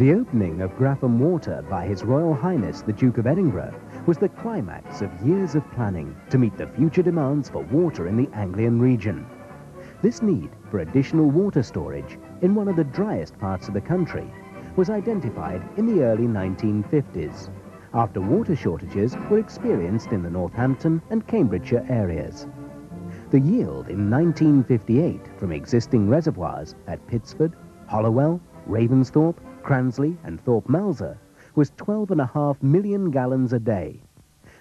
The opening of Grafham Water by His Royal Highness the Duke of Edinburgh was the climax of years of planning to meet the future demands for water in the Anglian region. This need for additional water storage in one of the driest parts of the country was identified in the early 1950s, after water shortages were experienced in the Northampton and Cambridgeshire areas. The yield in 1958 from existing reservoirs at Pitsford, Hollowell, Ravensthorpe, Cransley and Thorpe Malsor was 12.5 million gallons a day.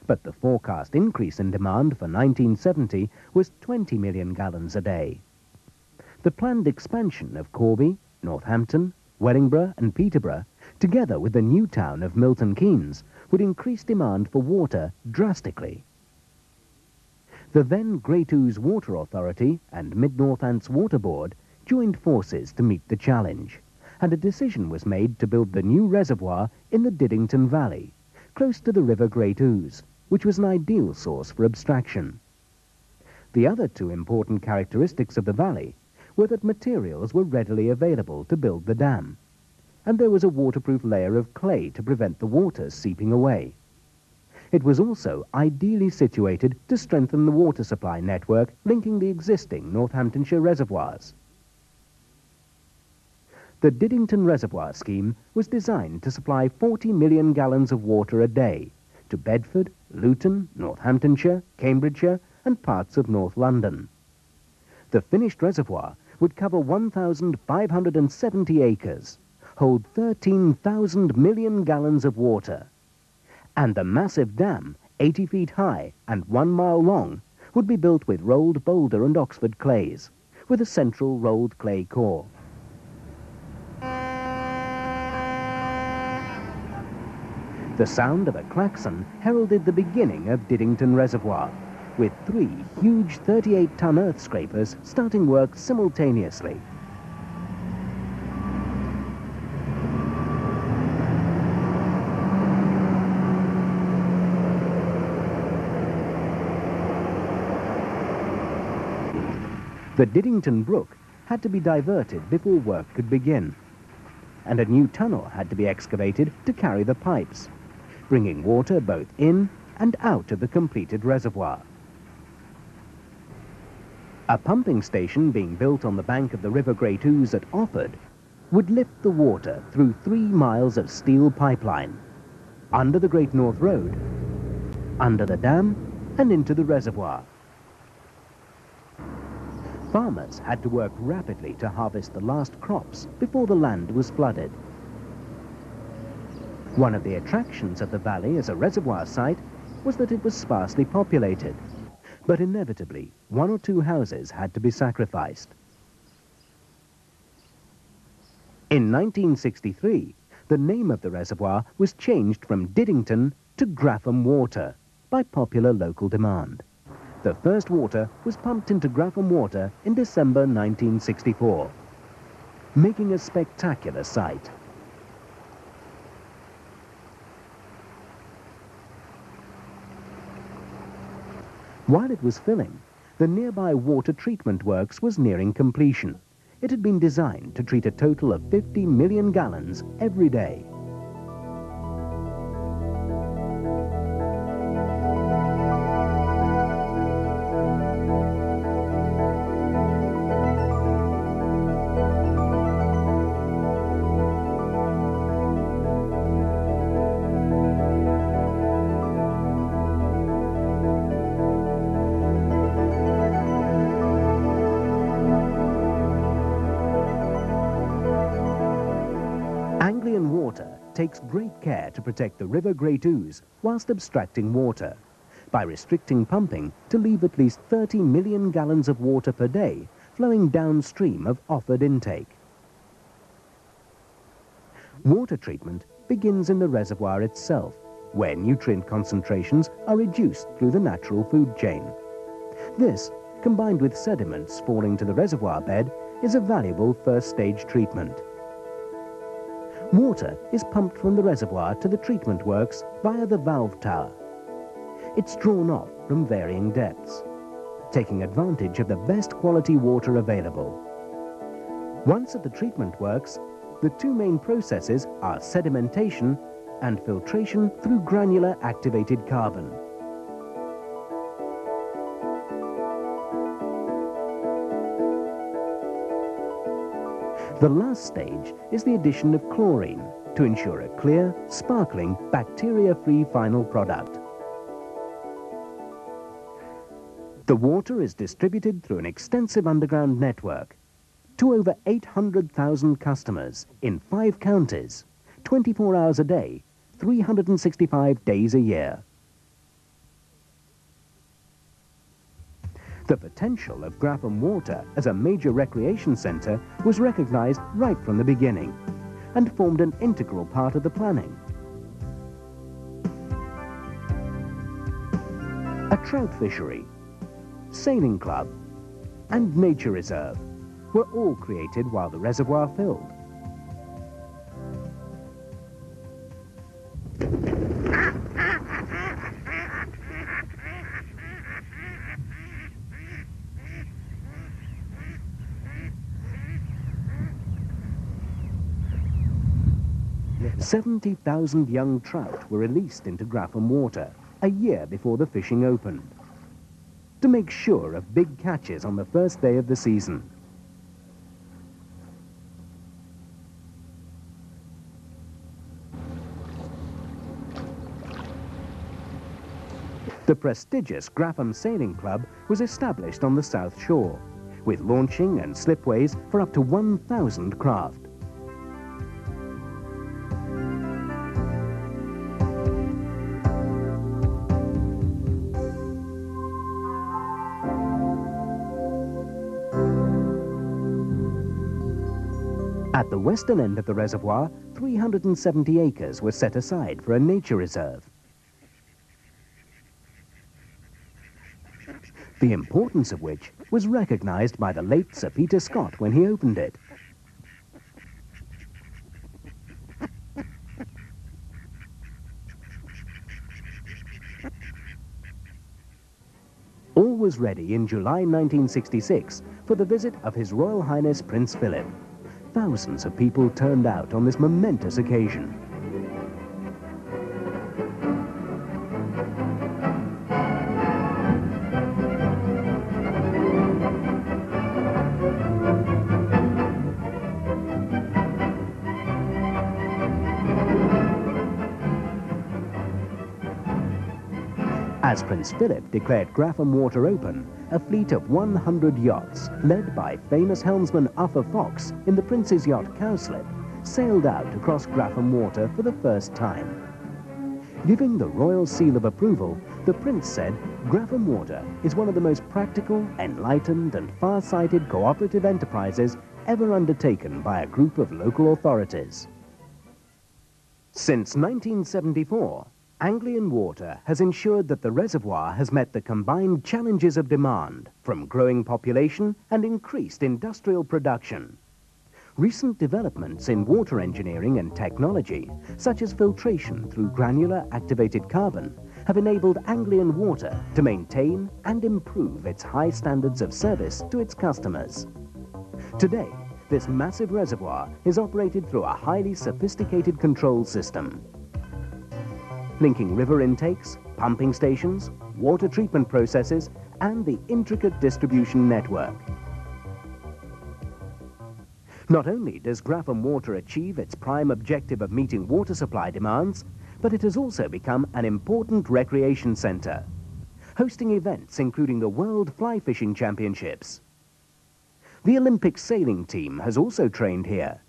But the forecast increase in demand for 1970 was 20 million gallons a day. The planned expansion of Corby, Northampton, Wellingborough and Peterborough, together with the new town of Milton Keynes, would increase demand for water drastically. The then Great Ouse Water Authority and Mid-Northants Water Board joined forces to meet the challenge and a decision was made to build the new reservoir in the Diddington Valley, close to the River Great Ouse, which was an ideal source for abstraction. The other two important characteristics of the valley were that materials were readily available to build the dam, and there was a waterproof layer of clay to prevent the water seeping away. It was also ideally situated to strengthen the water supply network linking the existing Northamptonshire reservoirs. The Diddington Reservoir Scheme was designed to supply 40 million gallons of water a day to Bedford, Luton, Northamptonshire, Cambridgeshire and parts of North London. The finished reservoir would cover 1,570 acres, hold 13,000 million gallons of water, and the massive dam, 80 feet high and one mile long, would be built with rolled boulder and Oxford clays, with a central rolled clay core. The sound of a klaxon heralded the beginning of Diddington Reservoir, with three huge 38-ton earth scrapers starting work simultaneously. The Diddington Brook had to be diverted before work could begin, and a new tunnel had to be excavated to carry the pipes bringing water both in and out of the completed reservoir. A pumping station being built on the bank of the River Great Ouse at Offord would lift the water through three miles of steel pipeline, under the Great North Road, under the dam, and into the reservoir. Farmers had to work rapidly to harvest the last crops before the land was flooded. One of the attractions of the valley as a reservoir site was that it was sparsely populated. But inevitably, one or two houses had to be sacrificed. In 1963, the name of the reservoir was changed from Diddington to Grafham Water by popular local demand. The first water was pumped into Grafham Water in December 1964, making a spectacular sight. While it was filling, the nearby water treatment works was nearing completion. It had been designed to treat a total of 50 million gallons every day. Takes great care to protect the River Great Ouse whilst abstracting water by restricting pumping to leave at least 30 million gallons of water per day flowing downstream of Offord intake. Water treatment begins in the reservoir itself, where nutrient concentrations are reduced through the natural food chain. This, combined with sediments falling to the reservoir bed, is a valuable first stage treatment. Water is pumped from the reservoir to the treatment works via the valve tower. It's drawn off from varying depths, taking advantage of the best quality water available. Once at the treatment works, The two main processes are sedimentation and filtration through granular activated carbon. The last stage is the addition of chlorine to ensure a clear, sparkling, bacteria-free final product. The water is distributed through an extensive underground network to over 800,000 customers in five counties, 24 hours a day, 365 days a year. The potential of Grafham Water as a major recreation centre was recognised right from the beginning and formed an integral part of the planning. A trout fishery, sailing club and nature reserve were all created while the reservoir filled. 70,000 young trout were released into Grafham water a year before the fishing opened to make sure of big catches on the first day of the season. The prestigious Grafham Sailing Club was established on the South Shore, with launching and slipways for up to 1,000 craft. At the western end of the reservoir, 370 acres were set aside for a nature reserve. The importance of which was recognised by the late Sir Peter Scott when he opened it. All was ready in July 1966 for the visit of His Royal Highness Prince Philip. Thousands of people turned out on this momentous occasion. As Prince Philip declared Grafham Water open, a fleet of 100 yachts, led by famous helmsman Uffa Fox in the Prince's yacht Cowslip, sailed out across Grafham Water for the first time. Giving the royal seal of approval, the Prince said Grafham Water is one of the most practical, enlightened and far-sighted cooperative enterprises ever undertaken by a group of local authorities. Since 1974, Anglian Water has ensured that the reservoir has met the combined challenges of demand from growing population and increased industrial production. Recent developments in water engineering and technology, such as filtration through granular activated carbon, have enabled Anglian Water to maintain and improve its high standards of service to its customers. Today, this massive reservoir is operated through a highly sophisticated control system linking river intakes, pumping stations, water treatment processes, and the intricate distribution network. Not only does Grafham Water achieve its prime objective of meeting water supply demands, but it has also become an important recreation centre, hosting events including the World Fly Fishing Championships. The Olympic sailing team has also trained here,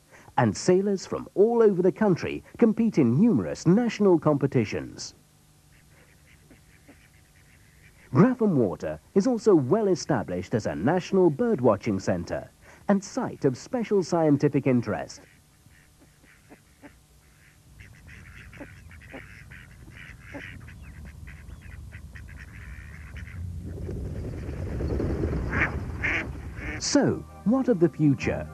and sailors from all over the country compete in numerous national competitions. Grafham Water is also well established as a national birdwatching centre and site of special scientific interest. So, what of the future?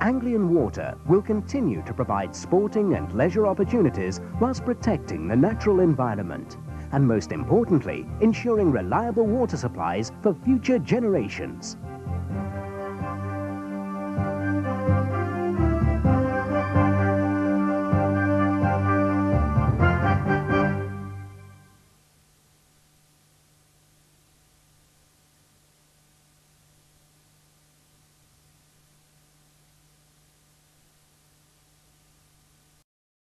Anglian Water will continue to provide sporting and leisure opportunities whilst protecting the natural environment and most importantly, ensuring reliable water supplies for future generations.